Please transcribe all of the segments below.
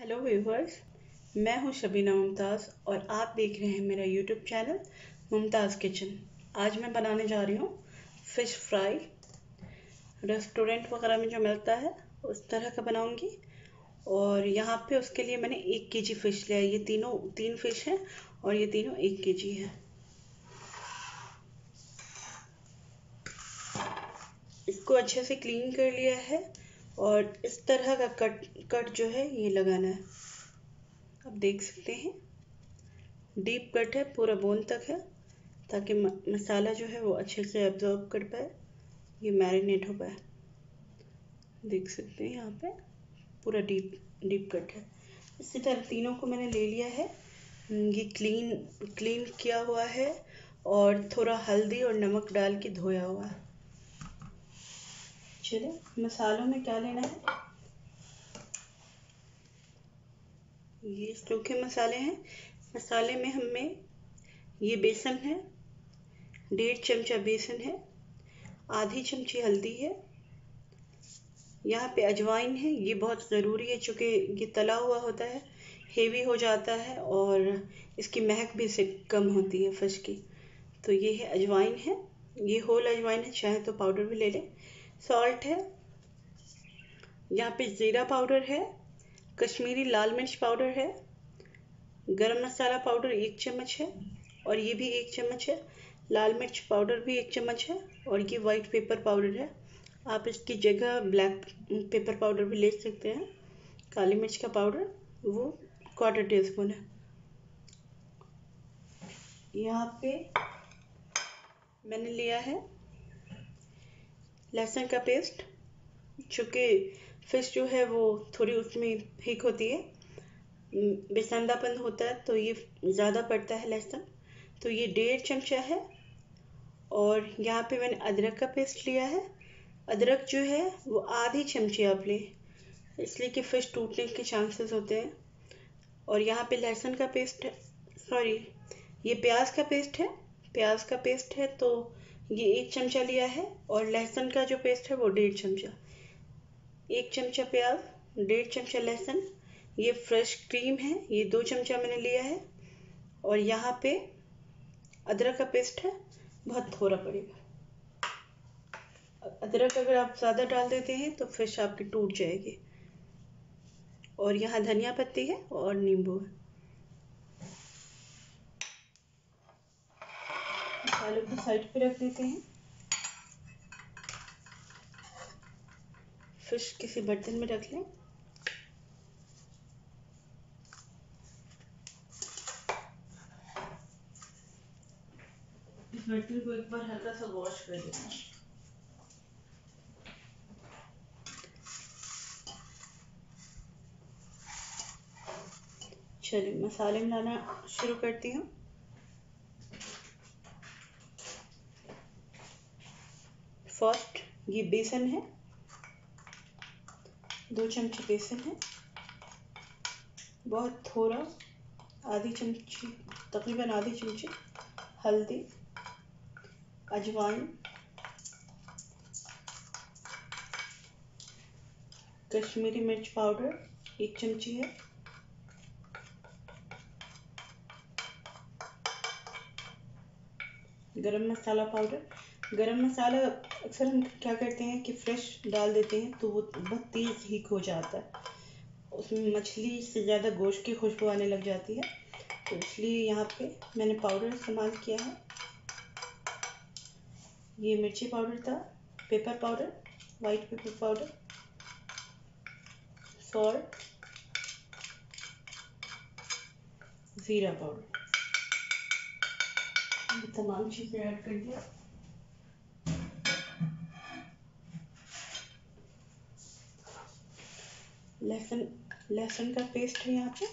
Hello viewers मैं हूँ शबीना मुमताज़ और आप देख रहे हैं मेरा यूट्यूब चैनल मुमताज़ किचन आज मैं बनाने जा रही हूँ फ़िश फ्राई रेस्टोरेंट वगैरह में जो मिलता है, उस तरह का बनाऊँगी। और यहाँ पे उसके लिए मैंने एक के जी फ़िश लिया ये तीनों, तीन फ़िश हैं और ये तीनों एक के जी हैं। इसको अच्छे से क्लीन कर लिया है। और इस तरह का कट कट जो है ये लगाना है। आप देख सकते हैं। डीप कट है, पूरा बोन तक है, ताकि मसाला जो है वो अच्छे से एब्जॉर्ब कर पाए, ये मैरिनेट हो पाए। देख सकते हैं यहाँ पे, पूरा डीप डीप कट है। इसी तरह तीनों को मैंने ले लिया है। ये क्लीन क्लीन किया हुआ है और थोड़ा हल्दी और नमक डाल के धोया हुआ है। चलिए, मसालों में क्या लेना है? ये सूखे मसाले हैं। मसाले में हमें ये बेसन है, डेढ़ चमचा बेसन है, आधी चमची हल्दी है, यहाँ पे अजवाइन है, ये बहुत ज़रूरी है चूँकि ये तला हुआ होता है हेवी हो जाता है और इसकी महक भी से कम होती है फ़िश की। तो ये है अजवाइन है, ये होल अजवाइन है, चाहे तो पाउडर भी ले लें। सॉल्ट है। यहाँ पे ज़ीरा पाउडर है। कश्मीरी लाल मिर्च पाउडर है। गरम मसाला पाउडर एक चम्मच है और ये भी एक चम्मच है। लाल मिर्च पाउडर भी एक चम्मच है और ये वाइट पेपर पाउडर है। आप इसकी जगह ब्लैक पेपर पाउडर भी ले सकते हैं। काली मिर्च का पाउडर वो क्वार्टर टी स्पून है। यहाँ पे मैंने लिया है लहसुन का पेस्ट, चूँकि फ़िश जो है वो थोड़ी उसमें ठीक होती है बेसंदापन होता है तो ये ज़्यादा पड़ता है लहसुन। तो ये डेढ़ चमचा है, और यहाँ पे मैंने अदरक का पेस्ट लिया है। अदरक जो है वो आधी चमची आप लें, इसलिए कि फ़िश टूटने के चांसेस होते हैं। और यहाँ पे लहसुन का पेस्ट है, सॉरी, ये प्याज का पेस्ट है। प्याज का पेस्ट है तो ये एक चमचा लिया है और लहसुन का जो पेस्ट है वो डेढ़ चमचा। एक चमचा प्याज, डेढ़ चमचा लहसुन, ये फ्रेश क्रीम है, ये दो चमचा मैंने लिया है। और यहाँ पे अदरक का पेस्ट है, बहुत थोड़ा पड़ेगा। अदरक अगर आप ज़्यादा डाल देते हैं तो फ़िश आपकी टूट जाएगी। और यहाँ धनिया पत्ती है और नींबू है। आलू को साइड पे रख देते हैं। फ़िश किसी बर्तन में रख लें। इस बर्तन को एक बार हल्का सा वॉश कर देना चलिए मसाले बनाना शुरू करती हूँ। ये बेसन है। दो चमचे बेसन है। बहुत थोड़ा, आधी चमची तकरीबन आधी चमची हल्दी, अजवाइन, कश्मीरी मिर्च पाउडर एक चमची है। गरम मसाला पाउडर गरम मसाला अक्सर हम क्या करते हैं कि फ्रेश डाल देते हैं तो वो बहुत तेज़ हीक हो जाता है। उसमें मछली से ज़्यादा गोश्त की खुशबू आने लग जाती है। तो इसलिए यहाँ पे मैंने पाउडर इस्तेमाल किया है। ये मिर्ची पाउडर था pepper powder white pepper powder salt ज़ीरा पाउडर तमाम चीज़ें ऐड कर दिया। लहसुन लहसुन का पेस्ट है यहाँ पे।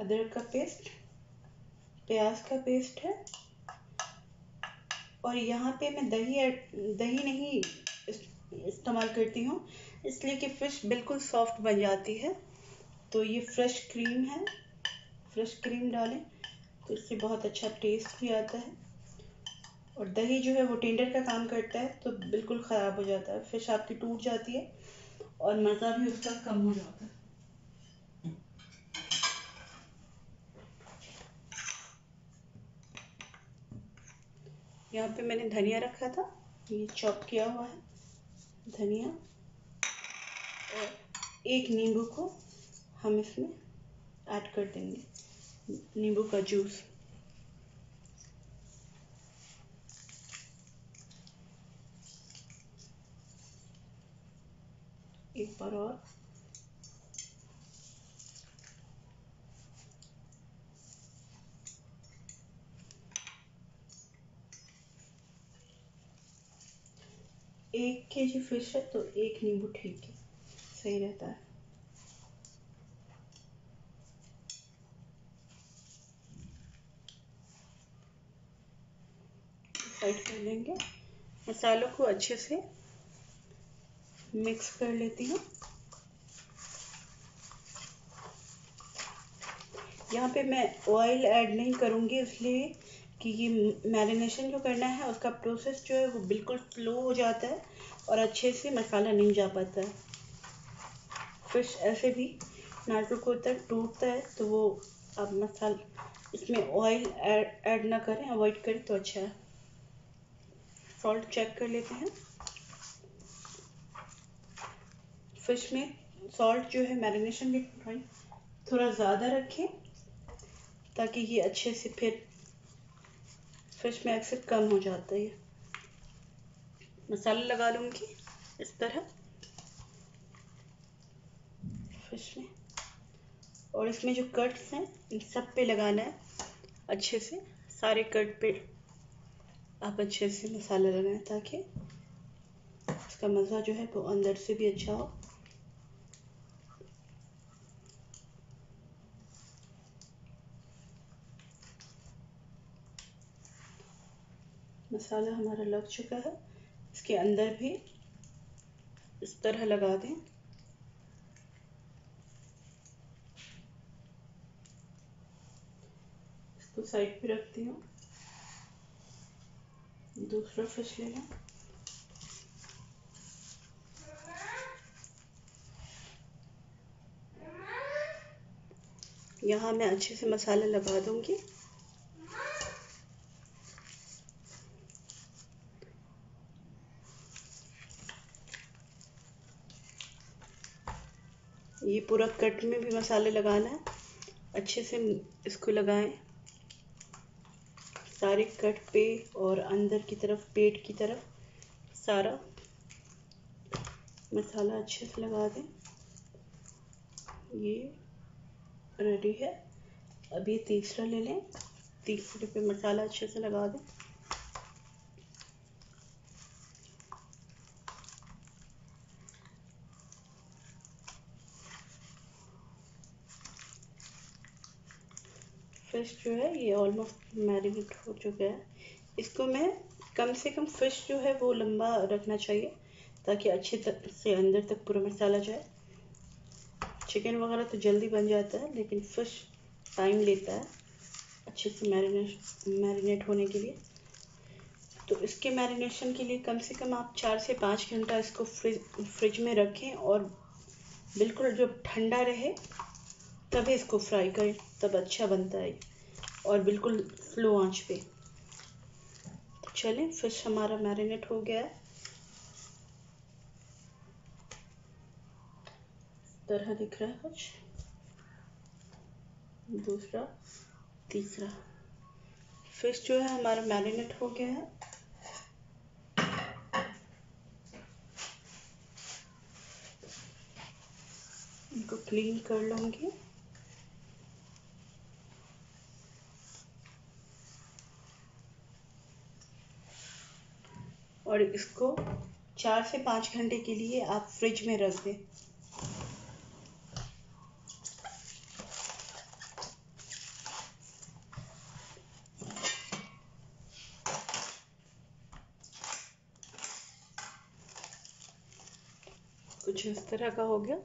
अदरक का पेस्ट प्याज का पेस्ट है। और यहाँ पे मैं दही दही नहीं इस्तेमाल करती हूँ, इसलिए कि फ़िश बिल्कुल सॉफ्ट बन जाती है। तो ये फ्रेश क्रीम है। फ्रेश क्रीम डालें तो इससे बहुत अच्छा टेस्ट भी आता है। और दही जो है वो टेंडर का काम करता है तो बिल्कुल ख़राब हो जाता है फ़िश आपकी टूट जाती है और मज़ा भी उसका कम हो जाता है। यहाँ पे मैंने धनिया रखा था, ये चॉप किया हुआ है, धनिया और एक नींबू को हम इसमें ऐड कर देंगे, नींबू का जूस। और एक के जी फ़िश है तो एक नींबू ठीक है, सही रहता है। साइड कर लेंगे। मसालों को अच्छे से मिक्स कर लेती हूँ। यहाँ पे मैं ऑयल ऐड नहीं करूँगी इसलिए कि ये मैरिनेशन जो करना है, उसका प्रोसेस जो है वो बिल्कुल स्लो हो जाता है और अच्छे से मसाला नहीं जा पाता है। फ़िश ऐसे भी नाजुक है टूटता है तो वो आप मसाला, इसमें ऑयल ऐड ना करें अवॉइड करें तो अच्छा है। सॉल्ट चेक कर लेते हैं। फ़िश में सॉल्ट जो है मैरिनेशन टाइम थोड़ा ज़्यादा रखें। ताकि ये अच्छे से फिर फ़िश में अक्सर कम हो जाता है। मसाला लगा लूँगी इस तरह। फ़िश में। और इसमें जो कट्स हैं, इन सब पे लगाना है अच्छे से। सारे कट पे आप अच्छे से मसाला लगाएँ ताकि इसका मज़ा जो है वो अंदर से भी अच्छा हो। मसाला हमारा लग चुका है। इसके अंदर भी इस तरह लगा दें। इसको साइड पे रखती हूँ। दूसरा फ़िश ले लें। यहाँ मैं अच्छे से मसाला लगा दूँगी ये पूरा कट में भी मसाले लगाना है। अच्छे से इसको लगाएँ। सारे कट पे और अंदर की तरफ़, पेट की तरफ़ सारा मसाला अच्छे से लगा दें। ये रेडी है। अब ये तीसरा ले लें। तीसरे पे मसाला अच्छे से लगा दें। फ़िश जो है, ये ऑलमोस्ट मैरिनेट हो चुका है। इसको मैं कम से कम फ़िश जो है, वो लंबा रखना चाहिए, ताकि अच्छे तक से अंदर तक पूरा मसाला जाए। चिकन वगैरह तो जल्दी बन जाता है, लेकिन फ़िश टाइम लेता है, अच्छे से मैरिनेट मैरिनेट होने के लिए। तो इसके मैरिनेशन के लिए कम से कम आप चार से पाँच घंटा इसको फ्रिज फ्रिज में रखें और बिल्कुल जब ठंडा रहे तभी इसको फ्राई करें, तब अच्छा बनता है। और बिल्कुल स्लो आँच पे। तो चलें फ़िश हमारा मैरिनेट हो गया। है तरह दिख रहा है कुछ। दूसरा, तीसरा। फ़िश जो है हमारा मैरिनेट हो गया है। इनको क्लीन कर लूँगी। और इसको चार से पाँच घंटे के लिए आप फ्रिज में रख दें। कुछ इस तरह का हो गया।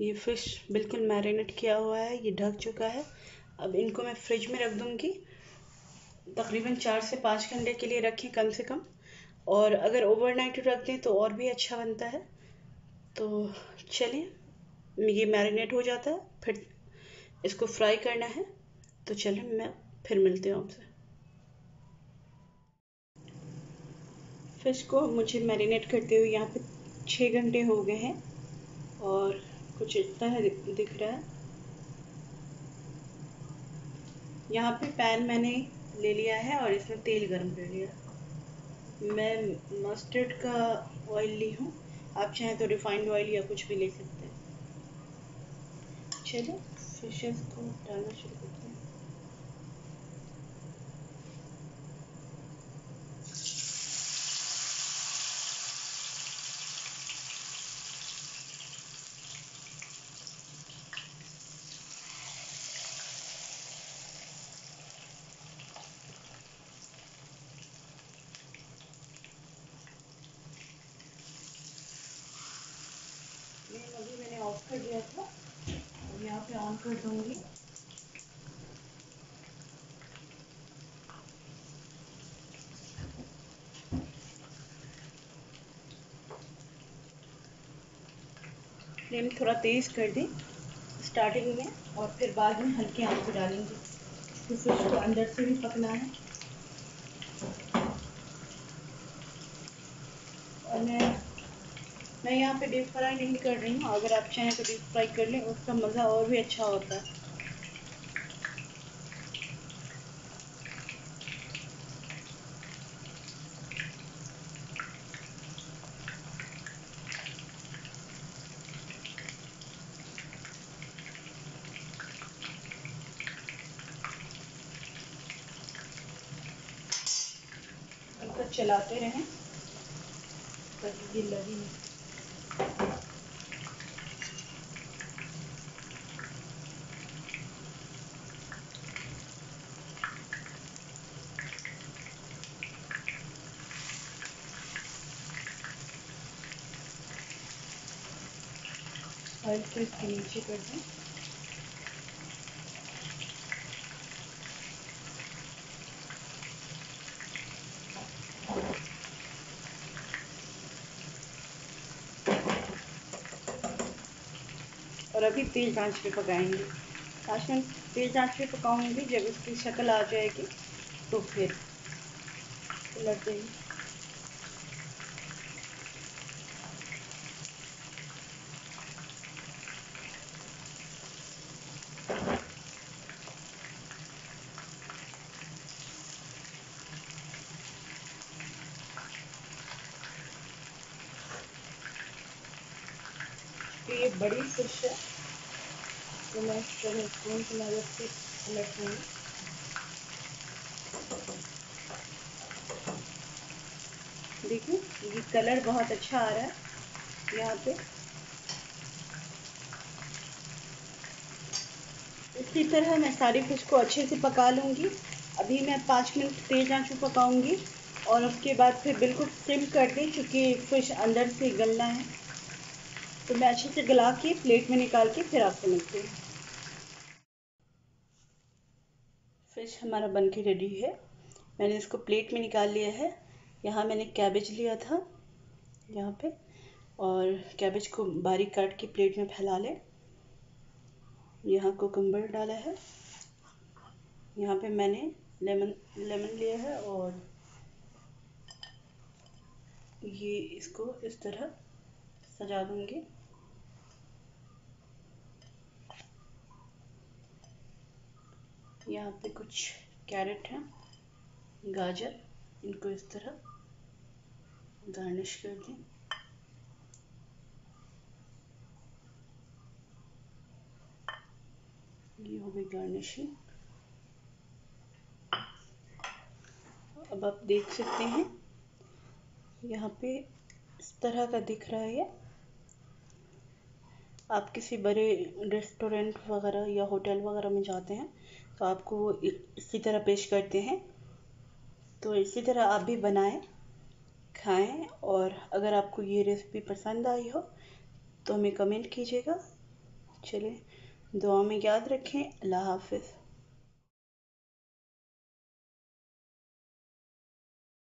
ये फ़िश बिल्कुल मैरिनेट किया हुआ है, ये ढक चुका है। अब इनको मैं फ्रिज में रख दूँगी। तकरीबन चार से पाँच घंटे के लिए रखें कम से कम। और अगर ओवरनाइट रख दें तो और भी अच्छा बनता है। तो चलिए, ये मैरिनेट हो जाता है, फिर इसको फ्राई करना है। तो चलिए, मैं फिर मिलती हूँ आपसे। फ़िश को मुझे मैरिनेट करते हुए यहाँ पे छः घंटे हो गए हैं और कुछ इतना है दिख रहा है। यहाँ पे पैन मैंने ले लिया है और इसमें तेल गरम कर लिया। मैं मस्टर्ड का ऑयल ली हूँ। आप चाहें तो रिफाइंड ऑयल या कुछ भी ले सकते हैं। चलो फिशेस को डालना शुरू करते हैं अभी मैंने ऑफ़ कर दिया था और यहाँ पे ऑन कर दूँगी। फ्लेम थोड़ा तेज़ कर दें स्टार्टिंग में, और फिर बाद में हल्के आँच पे डालेंगे। तो फ़िश को अंदर से भी पकना है और मैं मैं यहाँ पे डीप फ्राई नहीं कर रही हूँ। अगर आप चाहें तो डीप फ्राई कर लें, उसका मज़ा और भी अच्छा होता है। चलाते रहें। ताकि लगी नहीं ऑयल को इसके नीचे कर दें। और अभी तेज आँच पे पकाएँगे। लास्ट में तेज आँच पे पकाऊँगी, जब इसकी शक्ल आ जाएगी तो फिर उलट देंगे तो ये बड़ी फ़िश है तो मैं स्पून की मदद से ये कलर बहुत अच्छा आ रहा है यहाँ पे। इसी तरह मैं सारी फ़िश को अच्छे से पका लूँगी। अभी मैं पाँच मिनट तेज़ आँच पकाऊँगी और उसके बाद फिर बिल्कुल सिम कर दें, क्योंकि फ़िश अंदर से गलना है। तो मैं अच्छे से गला के प्लेट में निकाल के फिर आपसे मिलती हूँ। फ़िश हमारा बन के रेडी है। मैंने इसको प्लेट में निकाल लिया है। यहाँ मैंने कैबेज लिया था, यहाँ पे। और कैबेज को बारीक काट के प्लेट में फैला लें। यहाँ कोकम्बर डाला है। यहाँ पे मैंने लेमन लेमन लिया है और ये इसको इस तरह सजा दूँगी। यहाँ पे कुछ कैरेट हैं, गाजर, इनको इस तरह गार्निश कर दें। ये हो गई गार्निशिंग अब आप देख सकते हैं, यहाँ पे इस तरह का दिख रहा है। आप किसी बड़े रेस्टोरेंट वगैरह या होटल वगैरह में जाते हैं तो आपको वो इसी तरह पेश करते हैं। तो इसी तरह आप भी बनाएँ, खाएँ और अगर आपको ये रेसिपी पसंद आई हो तो हमें कमेंट कीजिएगा। चलिए दुआ में याद रखें। अल्लाह हाफिज़।